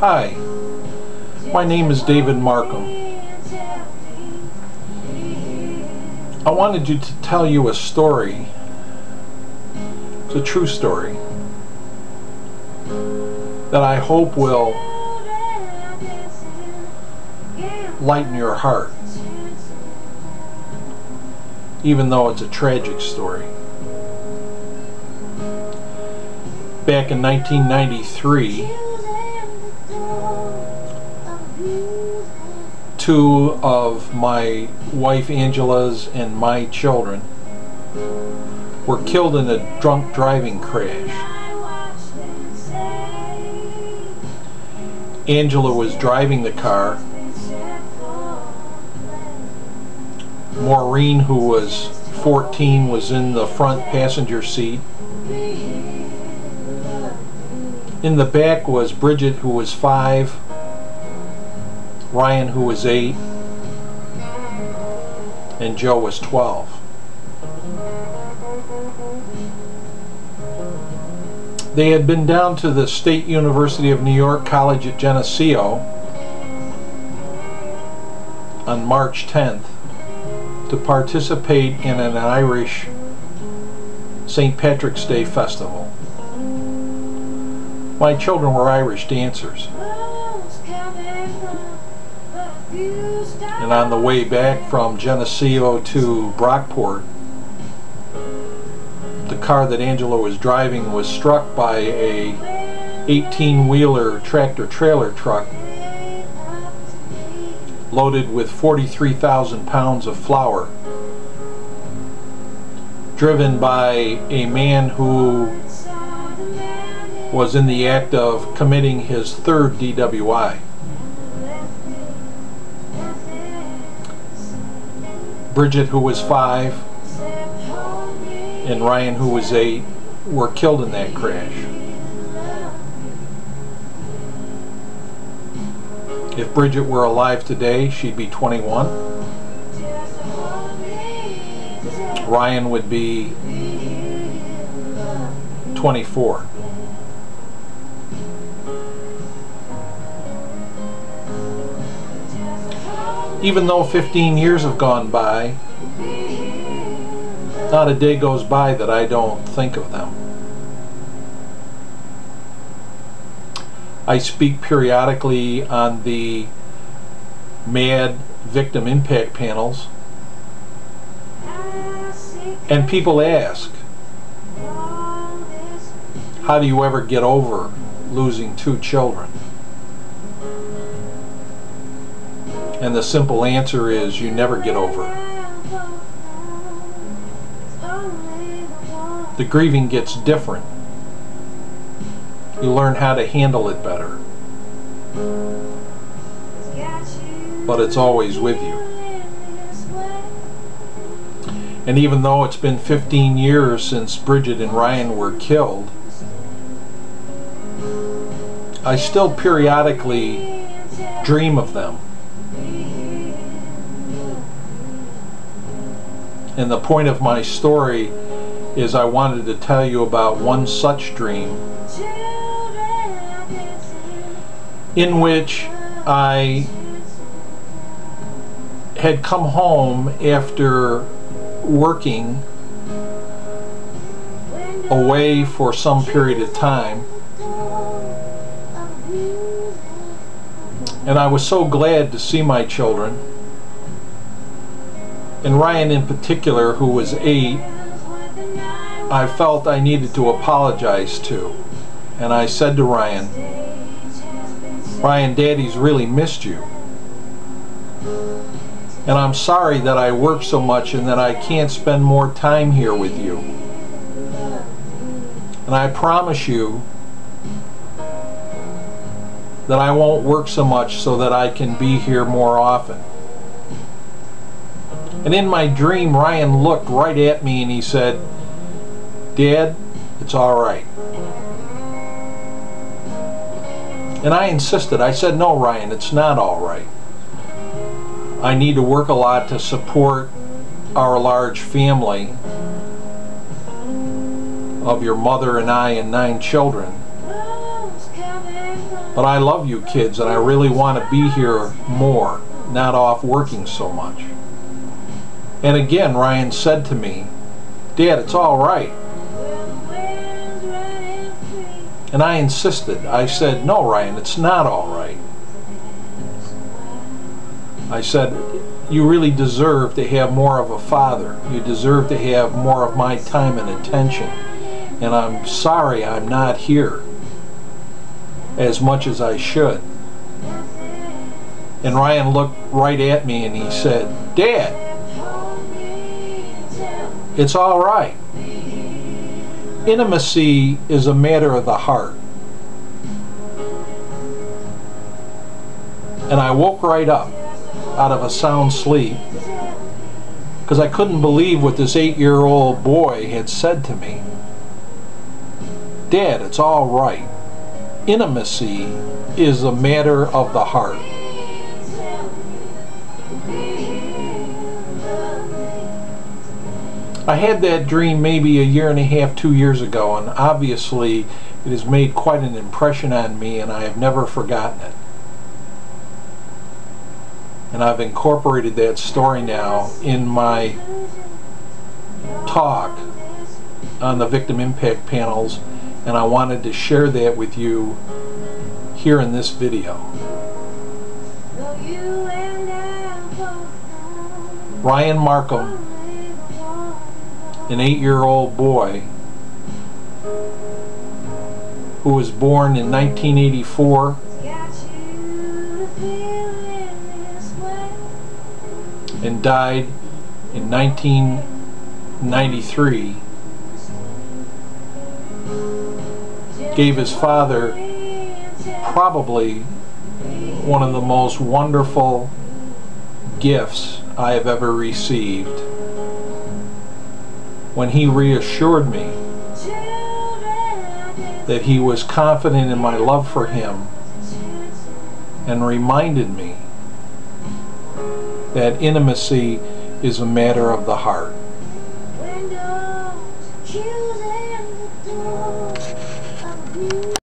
Hi, my name is David Markham. I wanted you to tell you a story. It's a true story that I hope will lighten your heart, even though it's a tragic story. Back in 1993, two of my wife Angela's and my children were killed in a drunk driving crash. Angela was driving the car. Maureen, who was 14, was in the front passenger seat. In the back was Bridget, who was 5, Ryan, who was 8, and Joe was 12. They had been down to the State University of New York College at Geneseo on March 10th to participate in an Irish St. Patrick's Day festival. My children were Irish dancers. And on the way back from Geneseo to Brockport, the car that Angela was driving was struck by a 18-wheeler tractor trailer truck loaded with 43,000 pounds of flour driven by a man who was in the act of committing his third DWI. Bridget, who was five, and Ryan, who was eight, were killed in that crash. If Bridget were alive today, she'd be 21. Ryan would be 24. Even though 15 years have gone by, not a day goes by that I don't think of them. I speak periodically on the MADD victim impact panels and people ask how do you ever get over losing two children and the simple answer is you never get over the grieving gets different. You learn how to handle it better. But it's always with you. And even though it's been 15 years since Bridget and Ryan were killed, I still periodically dream of them. And the point of my story is I wanted to tell you about one such dream in which I had come home after working away for some period of time. And I was so glad to see my children and Ryan in particular who was eight I felt I needed to apologize to and I said to Ryan Ryan daddy's really missed you and I'm sorry that I work so much and that I can't spend more time here with you. And I promise you that I won't work so much so that I can be here more often. And in my dream, Ryan looked right at me and he said, Dad, it's all right. And I insisted. I said, no, Ryan, it's not all right. I need to work a lot to support our large family of your mother and I and nine children. But I love you kids and I really want to be here more, not off working so much. And again, Ryan said to me, Dad, it's all right. And I insisted. I said, No, Ryan, it's not all right. I said, You really deserve to have more of a father. You deserve to have more of my time and attention. And I'm sorry I'm not here as much as I should. And Ryan looked right at me and he said, Dad, it's all right. Intimacy is a matter of the heart. And I woke right up out of a sound sleep because I couldn't believe what this eight-year-old boy had said to me. Dad, it's all right. Intimacy is a matter of the heart. I had that dream maybe a year and a half, two years ago, and obviously it has made quite an impression on me and I have never forgotten it. And I've incorporated that story now in my talk on the victim impact panels and I wanted to share that with you here in this video. Ryan Markham an eight-year-old boy who was born in 1984 and died in 1993 gave his father probably one of the most wonderful gifts I have ever received when he reassured me that he was confident in my love for him and reminded me that intimacy is a matter of the heart.